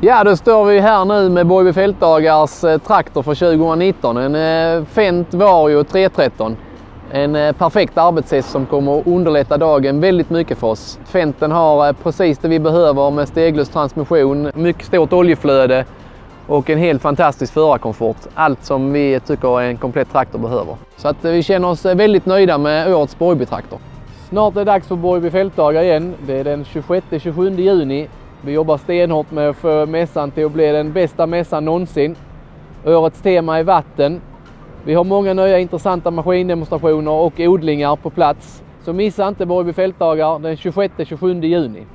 Ja, då står vi här nu med Borgby Fältdagars eh, traktor för 2019. En eh, Fent Vario 313. En eh, perfekt arbetshäst som kommer att underlätta dagen väldigt mycket för oss. Fenten har precis det vi behöver med steglös transmission, mycket stort oljeflöde och en helt fantastisk förarkomfort. Allt som vi tycker en komplett traktor behöver. Så att vi känner oss väldigt nöjda med årets Borgby-traktor. Snart är det dags för Borgby Fältdagar igen. Det är den 26-27 juni vi jobbar stenhårt med att få mässan till att bli den bästa mässan någonsin. Årets tema är vatten. Vi har många nya intressanta maskindemonstrationer och odlingar på plats. Så missa inte Borgby fältdagar den 26-27 juni.